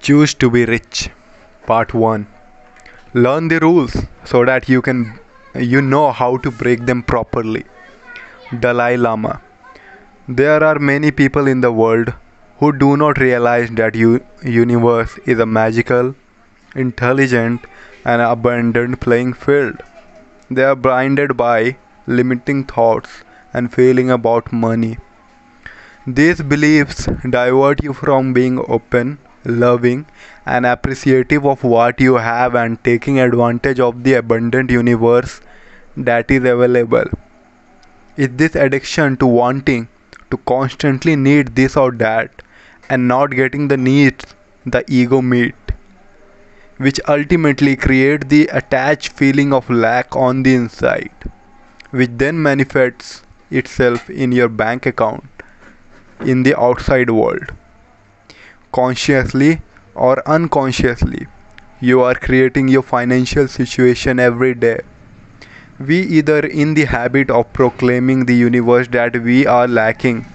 Choose to be rich. Part 1. Learn the rules so that you can you know how to break them properly. Dalai Lama. There are many people in the world who do not realize that you universe is a magical, intelligent and abundant playing field. They are blinded by limiting thoughts and feeling about money. These beliefs divert you from being open, loving, and appreciative of what you have and taking advantage of the abundant universe that is available. Is this addiction to wanting to constantly need this or that and not getting the needs the ego meet, which ultimately create the attached feeling of lack on the inside, which then manifests itself in your bank account in the outside world. Consciously or unconsciously, you are creating your financial situation every day. We either in the habit of proclaiming the universe that we are lacking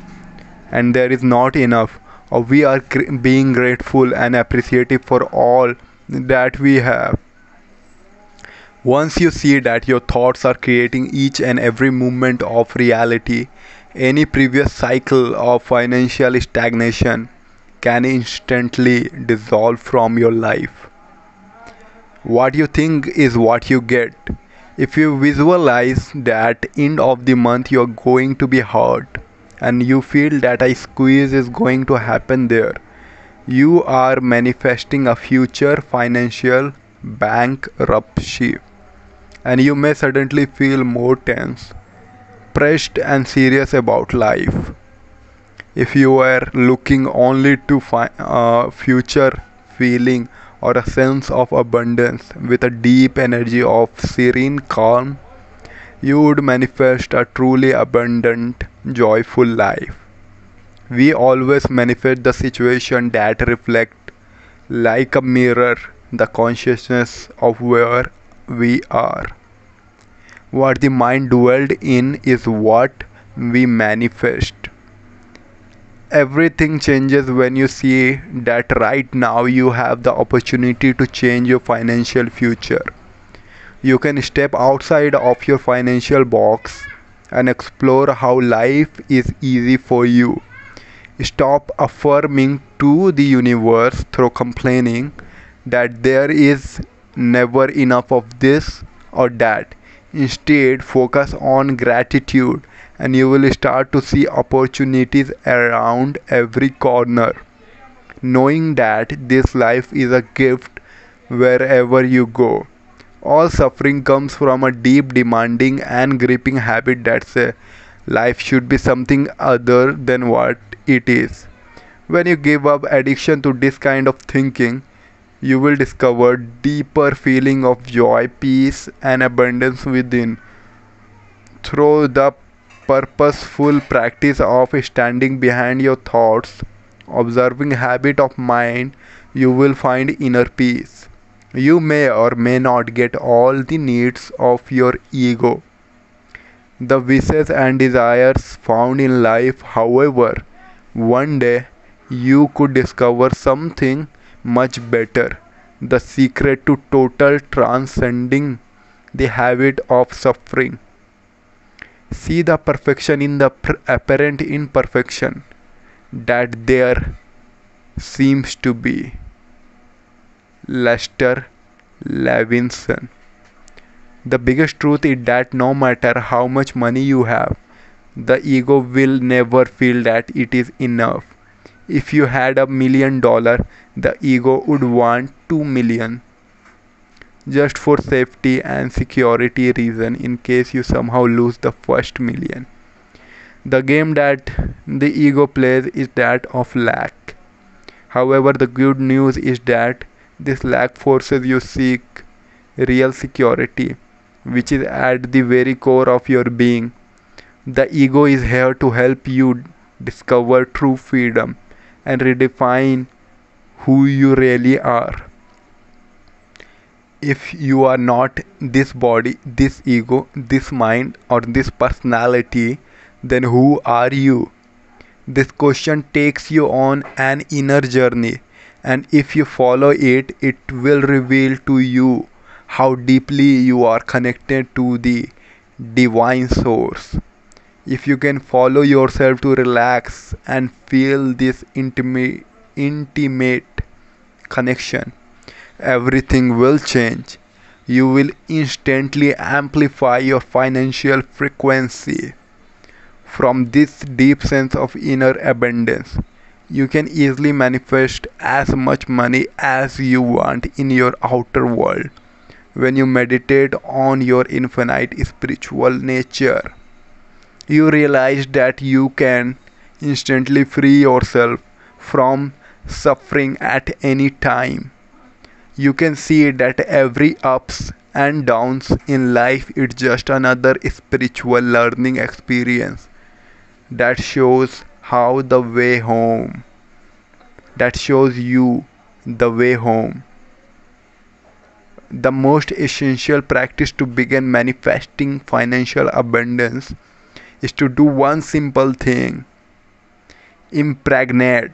and there is not enough, or we are gr- being grateful and appreciative for all that we have. Once you see that your thoughts are creating each and every moment of reality, any previous cycle of financial stagnation can instantly dissolve from your life. What you think is what you get. If you visualize that end of the month you're going to be hurt and you feel that a squeeze is going to happen there, you are manifesting a future financial bankruptcy and you may suddenly feel more tense, pressed, and serious about life. If you are looking only to find a uh, future feeling or a sense of abundance with a deep energy of serene calm, you would manifest a truly abundant, joyful life. We always manifest the situation that reflect like a mirror the consciousness of where we are. What the mind dwelled in is what we manifest. Everything changes when you see that right now you have the opportunity to change your financial future. You can step outside of your financial box and explore how life is easy for you. Stop affirming to the universe through complaining that there is never enough of this or that. Instead, focus on gratitude and you will start to see opportunities around every corner. Knowing that this life is a gift wherever you go. All suffering comes from a deep, demanding, and gripping habit that says life should be something other than what it is. When you give up addiction to this kind of thinking, you will discover deeper feeling of joy, peace and abundance within. Through the purposeful practice of standing behind your thoughts, observing habit of mind, you will find inner peace. You may or may not get all the needs of your ego. The wishes and desires found in life, however, one day you could discover something much better the secret to total transcending the habit of suffering. See the perfection in the apparent imperfection that there seems to be. Lester Levinson. The biggest truth is that no matter how much money you have, the ego will never feel that it is enough. If you had a million dollar, the ego would want 2 million just for safety and security reason in case you somehow lose the first million. The game that the ego plays is that of lack. However, the good news is that this lack forces you seek real security, which is at the very core of your being. The ego is here to help you discover true freedom and redefine who you really are. If you are not this body, this ego, this mind, or this personality, then who are you? This question takes you on an inner journey And if you follow it, it will reveal to you how deeply you are connected to the divine source. If you can follow yourself to relax and feel this intimate, intimate connection, everything will change. You will instantly amplify your financial frequency. From this deep sense of inner abundance, you can easily manifest as much money as you want in your outer world when you meditate on your infinite spiritual nature. You realize that you can instantly free yourself from suffering at any time. You can see that every ups and downs in life. Is just another spiritual learning experience that shows how the way home that shows you the way home. The most essential practice to begin manifesting financial abundance is to do one simple thing. Impregnate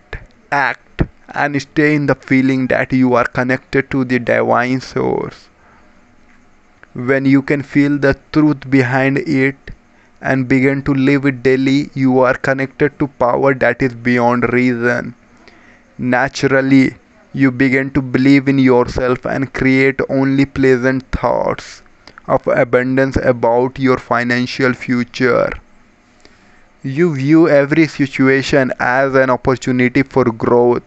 act and stay in the feeling that you are connected to the divine source when you can feel the truth behind it and begin to live it daily, you are connected to power that is beyond reason. Naturally, you begin to believe in yourself and create only pleasant thoughts of abundance about your financial future. You view every situation as an opportunity for growth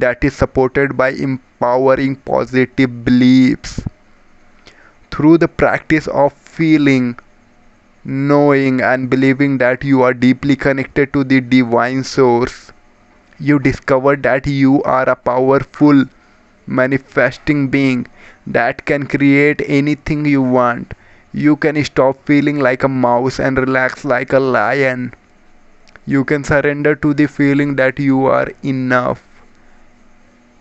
that is supported by empowering positive beliefs. Through the practice of feeling knowing and believing that you are deeply connected to the divine source, you discover that you are a powerful manifesting being that can create anything you want. You can stop feeling like a mouse and relax like a lion. You can surrender to the feeling that you are enough.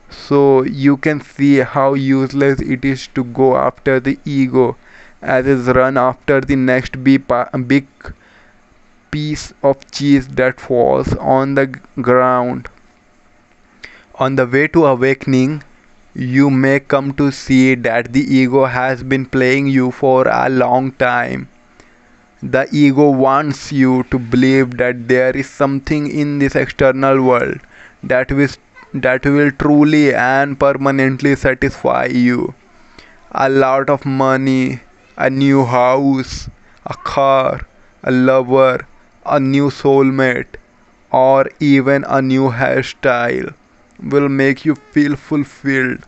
So you can see how useless it is to go after the ego as is run after the next big piece of cheese that falls on the ground. On the way to awakening, you may come to see that the ego has been playing you for a long time. The ego wants you to believe that there is something in this external world that will, that will truly and permanently satisfy you. A lot of money, a new house, a car, a lover, a new soulmate, or even a new hairstyle will make you feel fulfilled.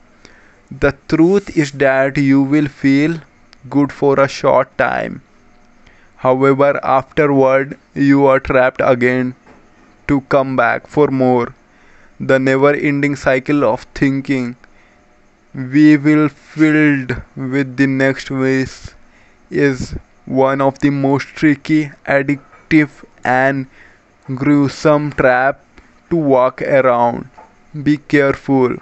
The truth is that you will feel good for a short time. However, afterward, you are trapped again to come back for more. The never ending cycle of thinking we will filled with the next wish is one of the most tricky, addictive, and gruesome trap to walk around. Be careful.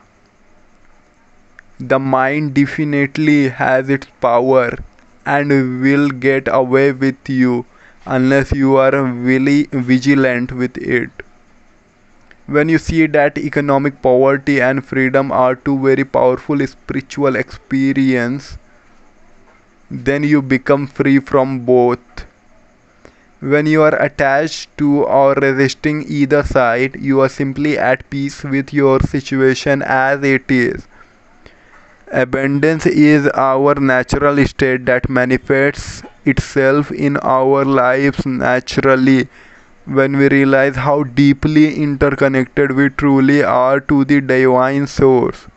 The mind definitely has its power and will get away with you unless you are really vigilant with it. When you see that economic poverty and freedom are two very powerful spiritual experiences, then you become free from both. When you are attached to or resisting either side, you are simply at peace with your situation as it is. Abundance is our natural state that manifests itself in our lives naturally when we realize how deeply interconnected we truly are to the divine source.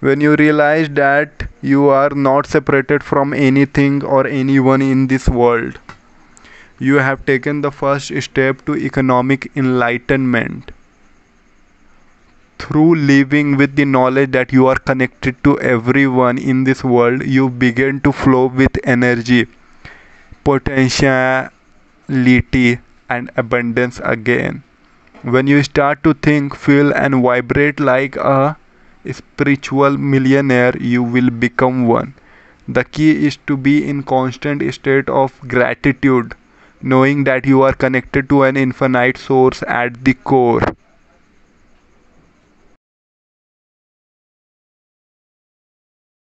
When you realize that you are not separated from anything or anyone in this world you have taken the first step to economic enlightenment. Through living with the knowledge that you are connected to everyone in this world you begin to flow with energy potentiality and abundance again. When you start to think feel and vibrate like a spiritual millionaire you will become one. The key is to be in constant state of gratitude knowing that you are connected to an infinite source at the core